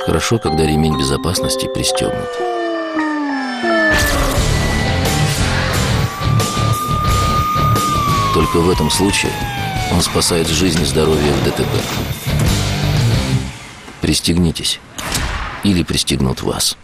Хорошо, когда ремень безопасности пристегнут. Только в этом случае он спасает жизнь и здоровье в ДТП. Пристегнитесь. Или пристегнут вас.